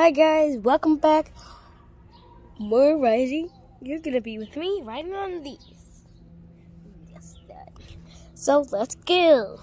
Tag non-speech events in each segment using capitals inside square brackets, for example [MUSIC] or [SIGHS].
Hi guys, welcome back. More riding. You're gonna be with me riding on these. Yes, that. So let's go.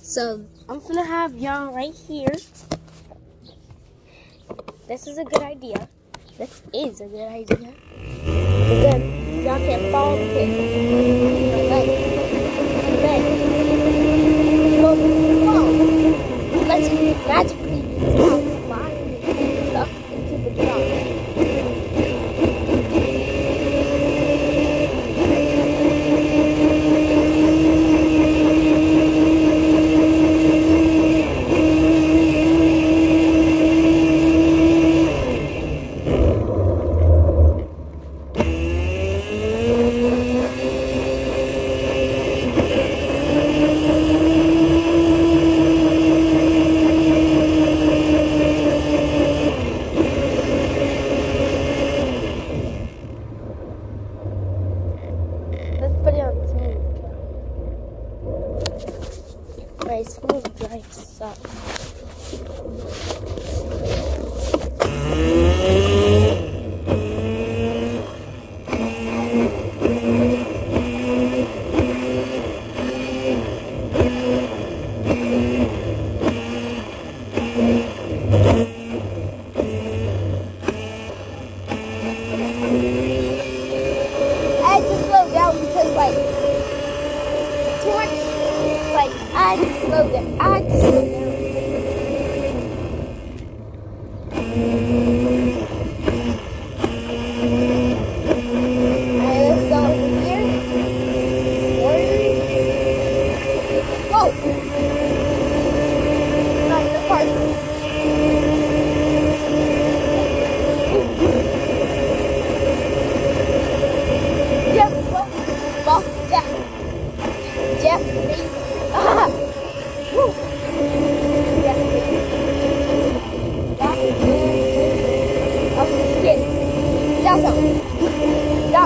So I'm gonna have y'all right here. This is a good idea. This is a good idea. Then y'all can't fall the pit. Let's magically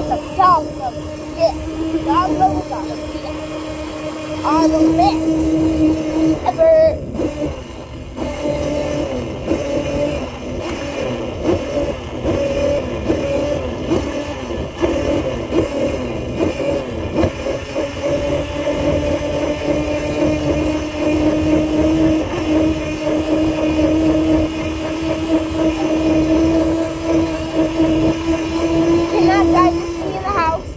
Awesome. Awesome. Shit. Awesome. Awesome. Shit. All the best ever. Cannot drive this thing in the house.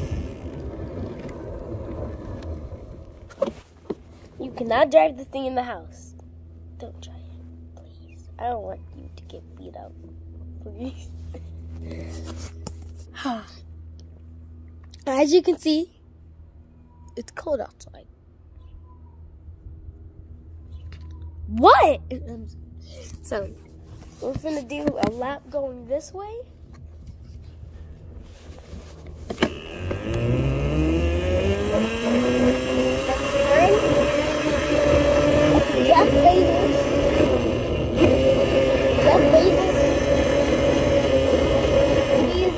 Cannot drive the thing in the house. Don't try it, please. I don't want you to get beat up. Please. [SIGHS] As you can see, it's cold outside. What? [LAUGHS] So, we're gonna do a lap going this way. Jeff Bezos. Jeff Bezos. He's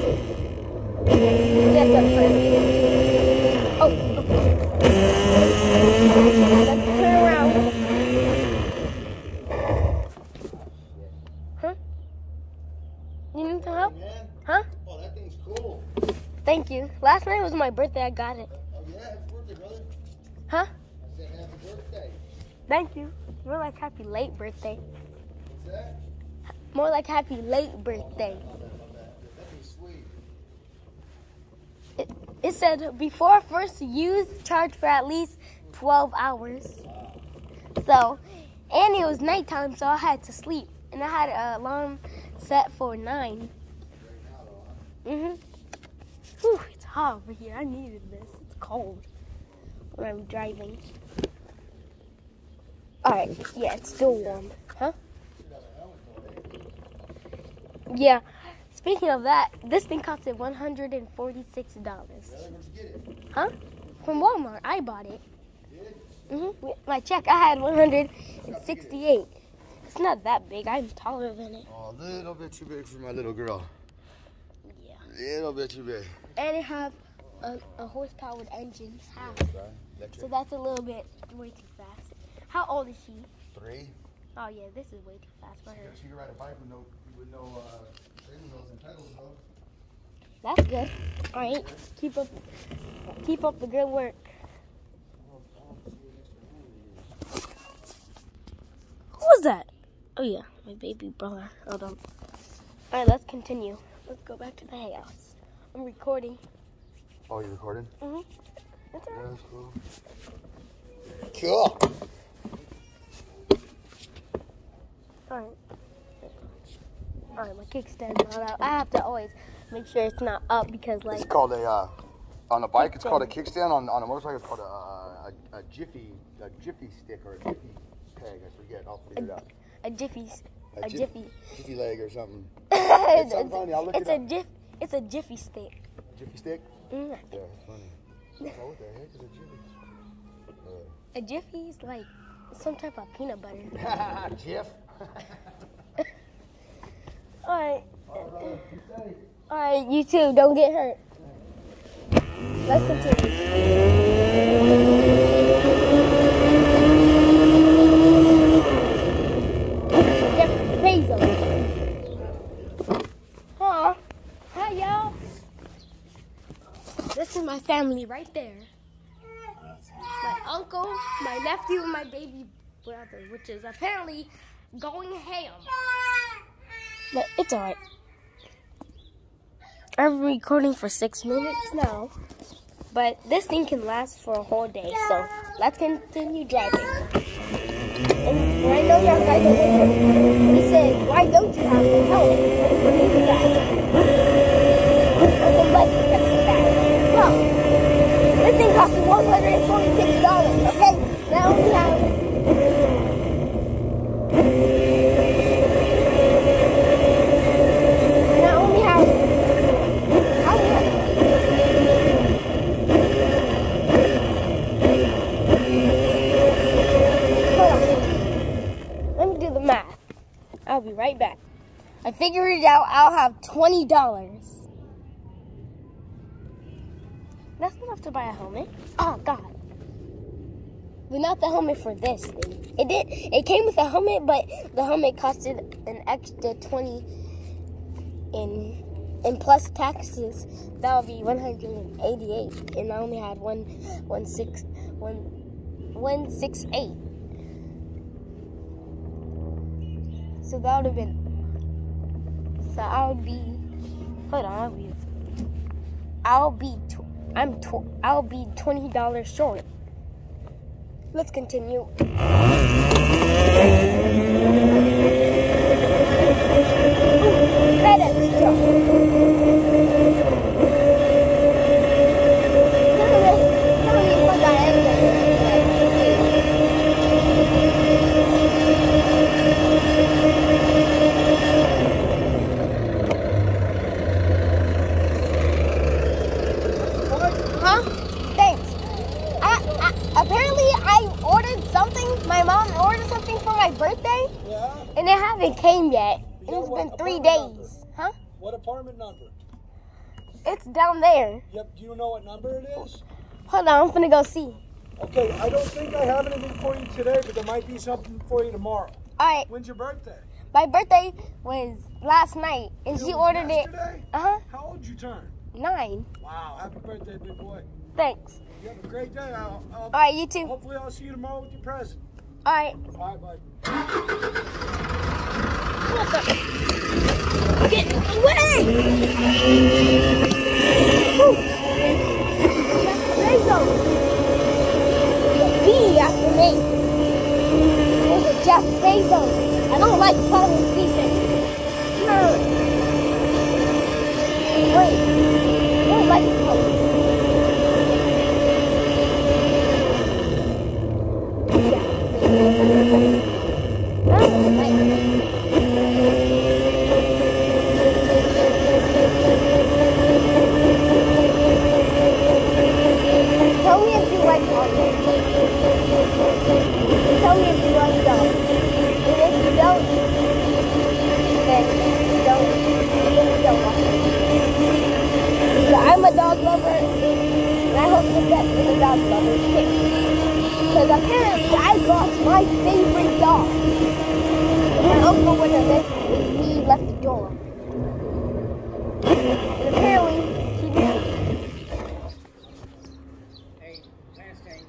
Jeff Bezos. Oh, okay. Let's turn around. Huh? You need some help? Man, Huh? oh, that thing's cool. Thank you. Last night was my birthday. I got it. Oh, yeah, happy birthday, brother. Huh? I said happy birthday. Thank you. More like happy late birthday. What's that? More like happy late birthday. My bad, my bad. That thing's sweet. It, it said before first use, charge for at least 12 hours. So, and it was nighttime, so I had to sleep. And I had an alarm set for 9. Right now, though, huh? Mm-hmm. Whew, it's hot over here. I needed this. It's cold when I'm driving. Alright, yeah, it's still warm. Huh? Should have a helmet for it. Yeah. Speaking of that, this thing costed $146. Really? Where'd you get it? Huh? From Walmart. I bought it. Did? hmm My check, I had 168. It's not that big. I'm taller than it. Oh, a little bit too big for my little girl. Yeah. Little bit too big. And it have a, a horse-powered engine. Half. So that's a little bit way too fast. How old is she? Three. Oh yeah, this is way too fast for her. She can ride a bike with no, With no uh, training wheels and pedals, though. That's good. All right, keep up, keep up the good work. Who was that? Oh yeah, my baby brother. Hold on. All right, let's continue. Let's go back to the hay house. I'm recording. Oh, you're recording? Mm-hmm. That's all Yeah, right. that's cool. Cool. All right. All right, my kickstand's not out. I have to always make sure it's not up because, like, It's called a, uh, on a bike, it's called a kickstand. On, on a motorcycle, it's called a, a, a, a jiffy, a jiffy stick or a jiffy peg. I forget. I'll figure it out. a jiffy, a jif- jiffy. Jiffy leg or something. [LAUGHS] it's, so funny, I'll look it's it a up. It's a jiffy stick. Jiffy stick? Mm. Yeah, it's funny. Oh, what the heck is a jiffy? A jiffy is like some type of peanut butter. [LAUGHS] Jif. [LAUGHS] All right. All right, you too. Don't get hurt. Let's continue. Jeff Bezos. Huh? Hi, y'all. This is my family right there. My uncle, my nephew, and my baby brother, which is apparently going ham. But it's alright. I'm recording for six minutes now. But this thing can last for a whole day, so let's continue driving. And I know y'all guys are. He said, why don't you have helmet? This thing costs $146, okay? Now we have... Now we have... How? Let me do the math. I'll be right back. I figured it out. I'll have $20. The helmet for this thing. It did. It came with a helmet, but the helmet costed an extra twenty in and plus taxes. That would be one hundred and eighty-eight, and I only had one, one six, one, one six eight. So that would have been. So I would be. Hold on, I'll be. I'll be. Tw- I'm. Tw- I'll be twenty dollars short. Let's continue. Ooh, FedEx truck. Huh? Thanks. I, I, apparently, I ordered something. My mom ordered something for my birthday, Yeah? and it haven't came yet. Yeah, it's been three days. Huh? What apartment number? It's down there. Yep. Do you know what number it is? Hold on, I'm gonna go see. Okay, I don't think I have anything for you today, but there might be something for you tomorrow. All right, When's your birthday? my birthday was last night, and she It was ordered it. yesterday? Uh huh. How old you turn? Nine. Wow, happy birthday, big boy. Thanks. You have a great day. I'll, I'll, All right, you too. hopefully, I'll see you tomorrow with your present. All right. All right, bye. What the? Get away! Whew. Bezos. B after me. A Jeff Bezos. I don't like following season. No. Wait. I don't like following. I don't like Tell me if you like Marvel. Tell me if you like dogs. And if you don't, then you don't, then you don't like it. So I'm a dog lover, and I hope the lovers too. Because apparently I lost my favorite dog. My uncle would have listened. he left the door. And apparently, he didn't. Hey, last change.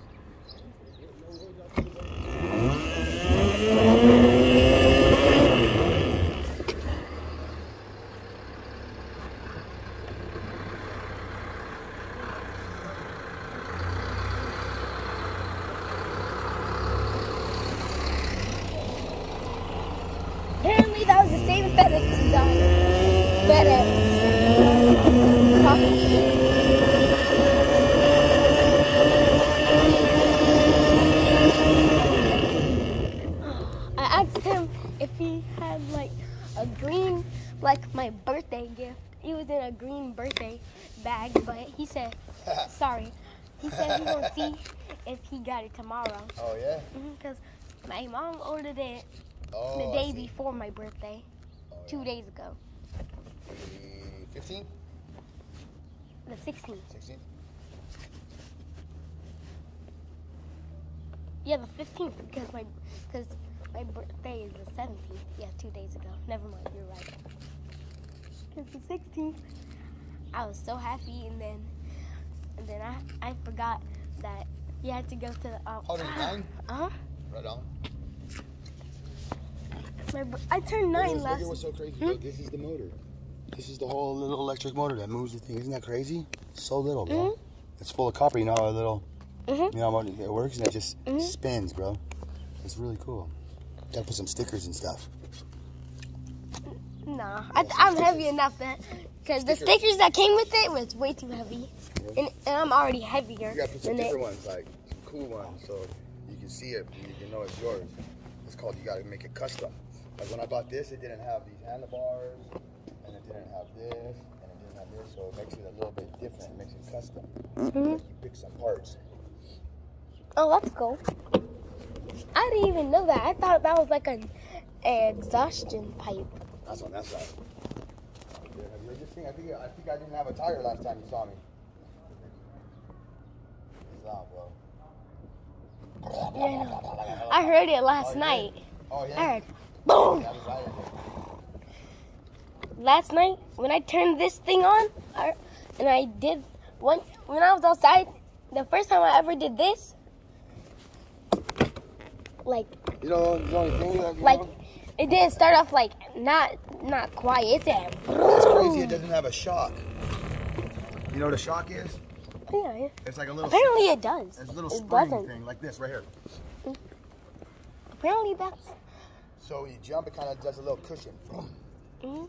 Apparently, that was the same FedEx he got. FedEx. I asked him if he had like a green, like my birthday gift. He was in a green birthday bag, but he said, [LAUGHS] sorry. He said he gonna see if he got it tomorrow. Oh yeah. Mm-hmm, because my mom ordered it Oh. the day before my birthday, Oh, two days ago, The 15th, the 16th. 16th. Yeah, the 15th because my because my birthday is the 17th. Yeah, two days ago. Never mind, you're right. Because the 16th, I was so happy, and then and then I I forgot that you had to go to the um. Oh, [COUGHS] nine? Uh huh. Right on. My I turned nine this- last. at what's so crazy. Hmm? This is the motor. This is the whole little electric motor that moves the thing. Isn't that crazy? So little, bro. Mhm. It's full of copper. You know how a little, Mhm. you know how it works, and it just Mhm. spins, bro. It's really cool. Gotta put some stickers and stuff. Nah, I, I'm heavy enough that because the Stickers. that came with it was way too heavy, and, and I'm already heavier You gotta put some than it. different ones, like some cool ones, so you can see it and you can know it's yours. It's called you gotta make it custom. Like when I bought this, it didn't have these handlebars, and it didn't have this, and it didn't have this, so it makes it a little bit different. It makes it custom. Mhm. Like you pick some parts. Oh, that's cool. I didn't even know that. I thought that was like an exhaustion pipe. That's on that side. Yeah, have you heard this thing? I think I think I didn't have a tire last time you saw me. Out, bro. Yeah, I. I heard it last Oh, night. Oh yeah. I heard boom. Yeah, I was right in there. Last night when I turned this thing on, I, and I did one when I was outside. The first time I ever did this, like You know the only thing that you like know? it didn't start off like not not quiet. It said. It's crazy. It doesn't have a shock. You know what a shock is? Yeah, yeah. It's like a little. Apparently it does. It's a little it spring doesn't. thing, like this right here. Apparently that's. So when you jump, it kind of does a little cushion. Boom. mhm.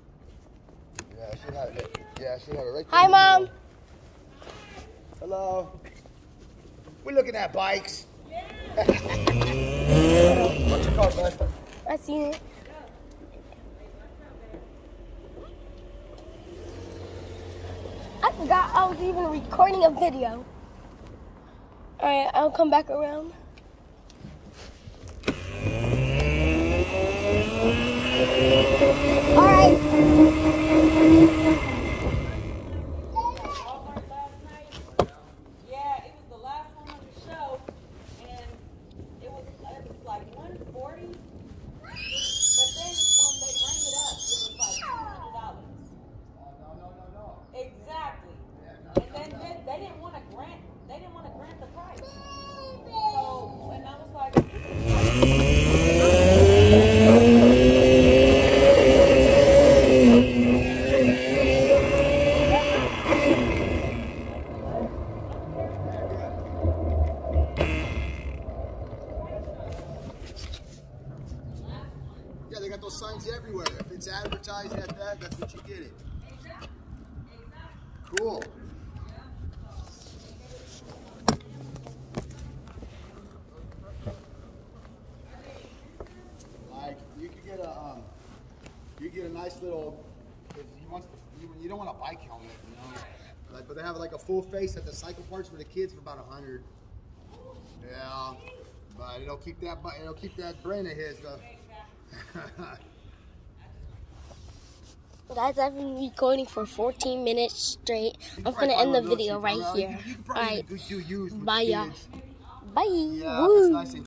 Yeah, I should have it. Yeah, I should have it right there. Hi, mom. Hello. We're looking at bikes. [LAUGHS] I seen it. I forgot I was even recording a video. Alright, I'll come back around. Alright. Yeah, it was the last one on the show, and it was it was like one forty. But then when they rang it up, it was like two hundred dollars. No, no, no, no. Exactly. And then they, they didn't want to grant they didn't want to grant the price. So and I was like, this is Yeah, they got those signs everywhere. If it's advertised at that, that's what you get it. Cool. Like you could get a um, you get a nice little. If you want, you, you don't want a bike helmet, you know. Like, but they have like a full face at the cycle parts for the kids for about a hundred. Yeah, but it'll keep that it'll keep that brain of his. Uh, Guys, [LAUGHS] I've been recording for 14 minutes straight. I'm gonna end the find one of those video right here. You, you can probably Alright, do- do used with bye, y'all. Bye. Yeah,